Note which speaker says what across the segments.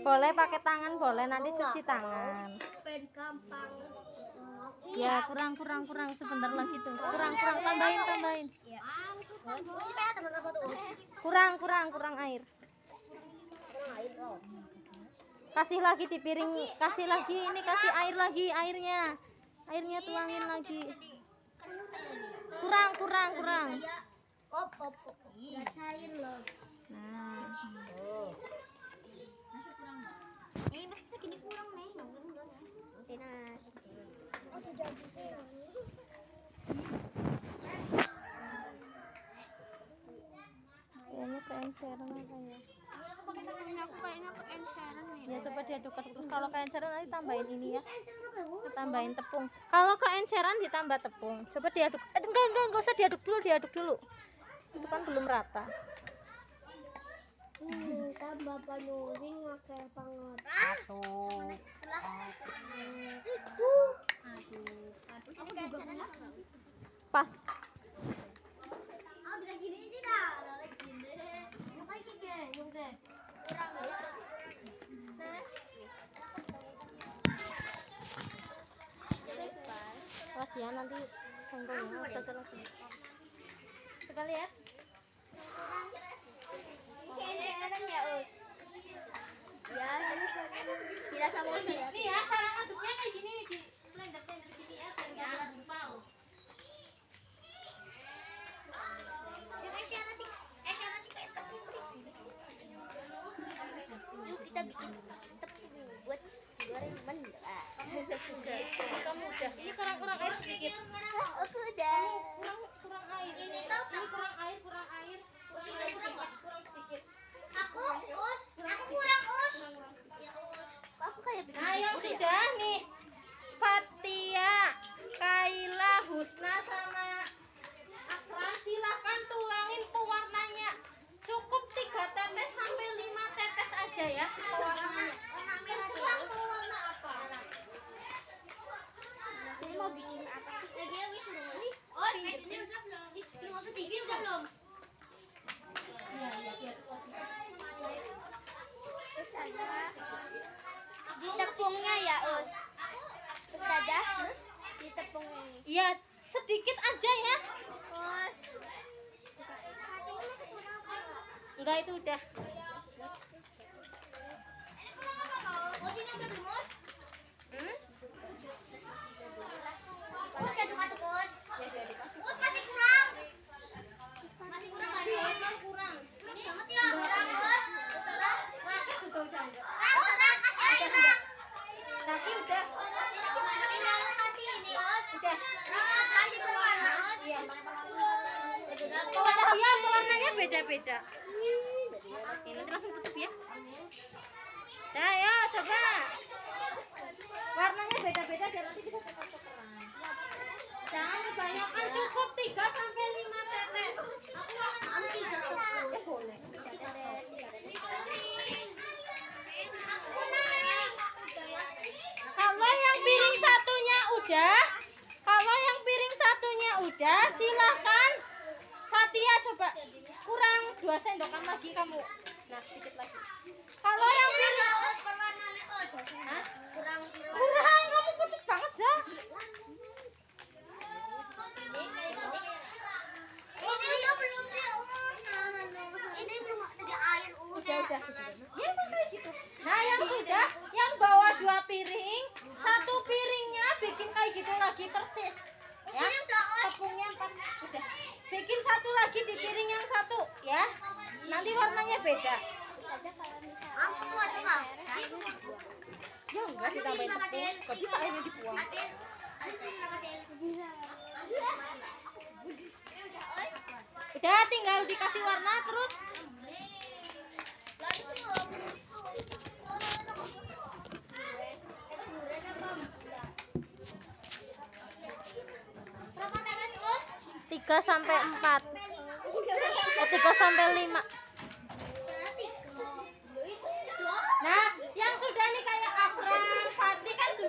Speaker 1: Boleh pakai tangan, boleh nanti cuci tangan. Ya, kurang kurang kurang sebentar lagi tuh. Kurang kurang tambahin tambahin.
Speaker 2: ya
Speaker 1: Kurang kurang kurang air. Kasih lagi di piring, kasih lagi ini kasih air lagi airnya. Airnya tuangin lagi. Kurang kurang kurang. Nah,
Speaker 2: ini masih segini kurang nih nanti nas oh sudah kurang
Speaker 1: kayaknya keenceran apanya.
Speaker 2: ini aku kayaknya ke enceran
Speaker 1: Ya coba diaduk terus. Kalau keenceran nanti tambahin ini ya. Tambahin tepung. Kalau keenceran ditambah tepung. Coba diaduk. Eh, enggak enggak enggak usah diaduk dulu, diaduk dulu. Itu kan belum rata.
Speaker 2: Hmm, tambah panurin pakai banget.
Speaker 1: Pas.
Speaker 2: Ah, bisa gini sih dah. Lagi gini. Yung kayak gini, yung kayak. Kurang ya.
Speaker 1: Ya nanti senggolnya saja lagi. Coba lihat.
Speaker 2: Enceran ya. Ya, tidak sama Us ya.
Speaker 1: Nih ya, cara ngaduknya kayak gini nih di blender-blender gini ya, biar nggak.
Speaker 2: Yuk kita bikin tepung buat.
Speaker 1: Kamu udah. Ini kurang-kurang air sedikit.
Speaker 2: Aku udah.
Speaker 1: Kurang kurang air.
Speaker 2: Ini tuh
Speaker 1: Ini kurang air, kurang air. Kurang sedikit, kurang sedikit.
Speaker 2: Aku, Us. Aku kurang, Us. Aku kayak
Speaker 1: Nah, yang
Speaker 2: ya.
Speaker 1: sudah nih. Fatia, Kaila, Husna sama Akram silahkan tuangin pewarnanya. Cukup 3 tetes sampai 5 tetes aja ya pewarnanya. Terserah mau warna apa.
Speaker 2: Ini mau bikin apa sih? Lagi ya, wis udah nih. Oh, ini udah belum? Udah belum?
Speaker 1: Iya, iya.
Speaker 2: Di tepungnya ya, Us. Terus di tepung ini.
Speaker 1: Iya, sedikit aja ya.
Speaker 2: Us.
Speaker 1: Enggak itu udah.
Speaker 2: Us ini udah belum, Us?
Speaker 1: Beda-beda. Ini langsung tutup ya. Ya coba. Warnanya beda-beda biar nanti bisa. Jangan kebanyakan cukup 3 sampai 5 tetes. Boleh. Kalau yang piring satunya udah, kalau yang piring satunya udah, silahkan Fatia coba kurang dua sendokan lagi kamu. Nah, sedikit lagi. Kalau yang piring Hah? kurang, kamu pucet banget ya. Udah, udah. Ya emang kayak gitu. Nah, yang sudah, yang bawa dua piring, satu piringnya bikin kayak gitu lagi persis. Ya, tepungnya empat. Udah. Bikin satu lagi di piring yang satu, ya. Nanti beda. Ya enggak ditambahin tepung, gak bisa airnya dibuang. Udah tinggal dikasih warna terus tiga sampai empat, eh, tiga sampai lima.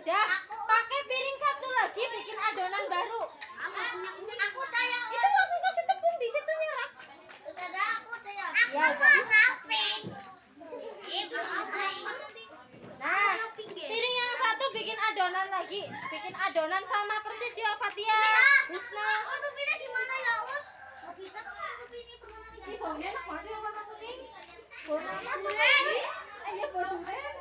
Speaker 1: udah pakai piring satu lagi bikin adonan baru. Aku tayang itu langsung kasih tepung di situ nyerah
Speaker 2: aku tayang
Speaker 1: ya, iya,
Speaker 2: nah piring yang satu bikin adonan
Speaker 1: lagi. Bikin adonan sama persis ya Fatia iya. Husna.
Speaker 2: Untuk pindah gimana ya Us? Nggak bisa kalau ini permainan ya?
Speaker 1: ini baunya enak banget ya warna kuning iya. baunya masuk lagi
Speaker 2: ayo
Speaker 1: baunya.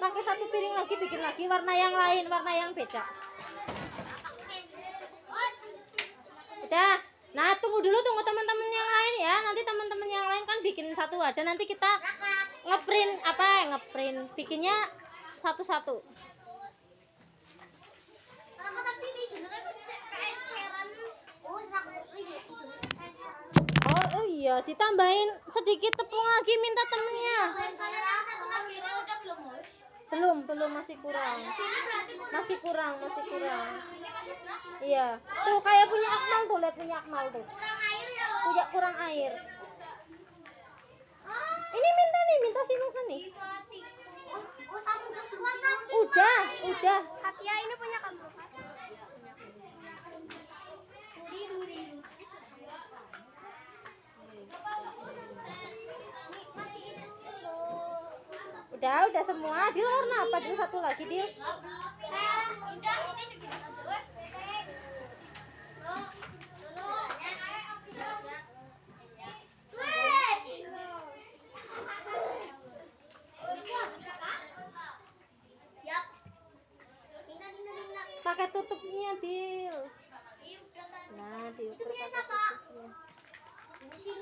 Speaker 1: pakai satu piring lagi bikin lagi warna yang lain warna yang beda. Udah. Nah tunggu dulu tunggu teman-teman yang lain ya. Nanti teman-teman yang lain kan bikin satu. Aja nanti kita ngeprint apa ngeprint. Bikinnya satu-satu.
Speaker 2: Oh,
Speaker 1: oh iya, ditambahin sedikit tepung lagi minta temennya
Speaker 2: belum
Speaker 1: belum masih kurang. Masih kurang masih kurang. Iya. Tuh kayak punya Akmal tuh lihat punya Akmal tuh. Punya kurang air. Ini minta nih minta sinuhan nih.
Speaker 2: Udah
Speaker 1: udah.
Speaker 2: Katia ini punya kamu
Speaker 1: udah udah semua. Di warna apa dulu satu lagi
Speaker 2: di
Speaker 1: pakai tutupnya dil. Nah diukur
Speaker 2: tutupnya. Ini
Speaker 1: sih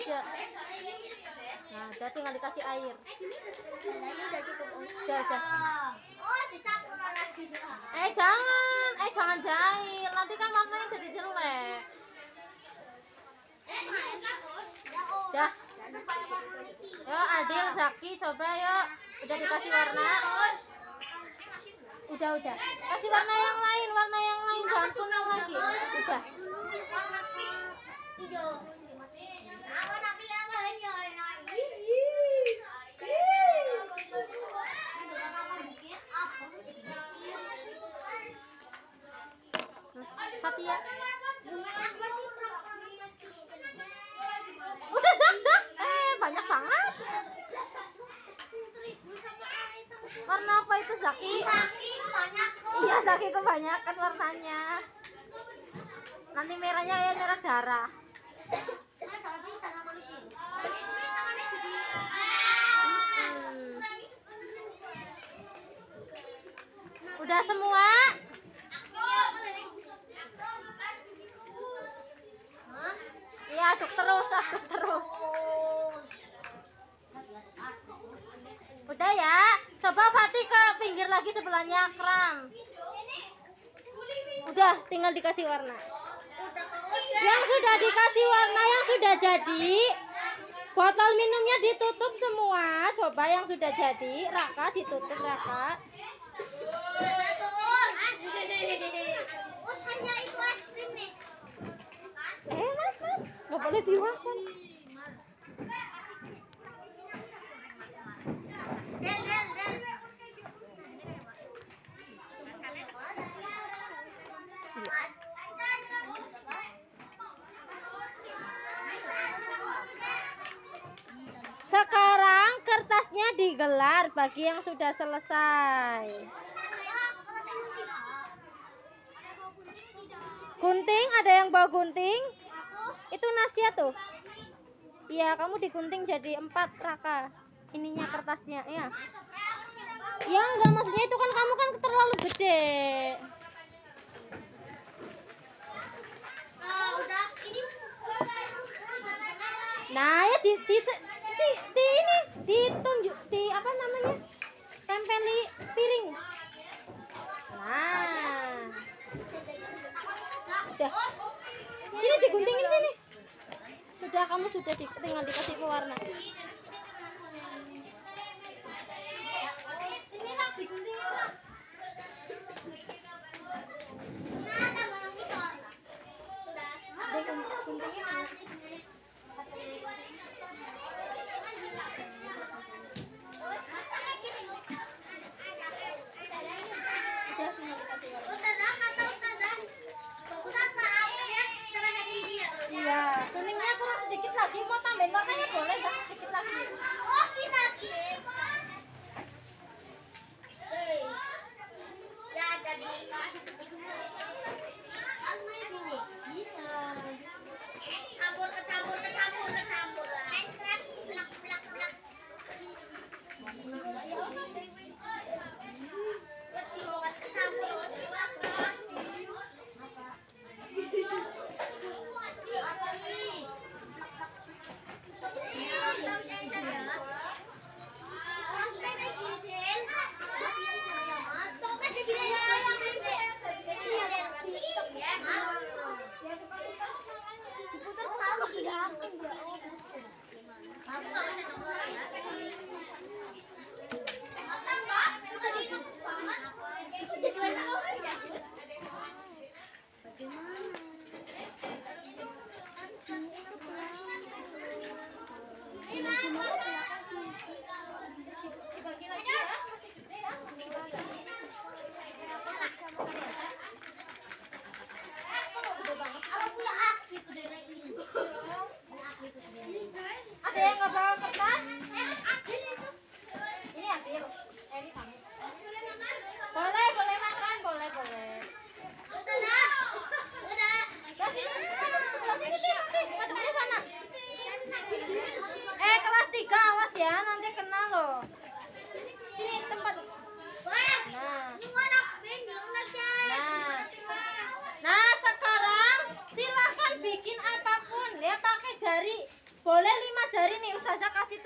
Speaker 1: aja. Nah, udah tinggal dikasih air.
Speaker 2: Udah cukup.
Speaker 1: Eh jangan, eh jangan jahil. Nanti kan warnanya jadi jelek.
Speaker 2: Ya.
Speaker 1: Dah. Yuk Adil, Zaki, coba yuk. Udah dikasih warna. Udah, udah. Kasih warna yang lain, warna yang lain. Jangan kuning lagi. Udah.
Speaker 2: Warna pink hijau. Nah, warna pink yang lain ya, enak. Warna bukit apa?
Speaker 1: Fatia.
Speaker 2: Apa sih?
Speaker 1: Udah, Zak, Zak. Eh, banyak banget. Warna apa itu, Zaki?
Speaker 2: Saking banyak kok.
Speaker 1: Iya, Zaki kebanyakan warnanya. Nanti merahnya ya merah darah. Hmm. Udah semua? Aduk terus, aduk terus. Udah ya. Coba Fatih ke pinggir lagi sebelahnya Kram. Udah, tinggal dikasih warna.
Speaker 2: Ya.
Speaker 1: Yang sudah dikasih warna yang sudah jadi, botol minumnya ditutup semua. Coba yang sudah jadi, Raka ditutup Raka.
Speaker 2: Udah terus. Oh, saya itu es krim nih.
Speaker 1: Eh mas mas, nggak Sekarang kertasnya digelar bagi yang sudah selesai. Gunting, ada yang bawa gunting? Itu Nasya tuh. Iya, kamu digunting jadi empat raka. Ininya kertasnya, ya. Ya enggak, maksudnya itu kan kamu kan terlalu gede.
Speaker 2: Ah,
Speaker 1: Nah, ya di di, di, di ini ditunjuk di apa namanya? Tempeli piring. Nah, udah. Sini diguntingin Sudah kamu sudah di, tinggal dikasih pewarna. Sini nak
Speaker 2: lagi
Speaker 1: mau tambahin warnanya boleh sedikit lagi.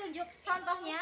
Speaker 1: tunjuk contohnya.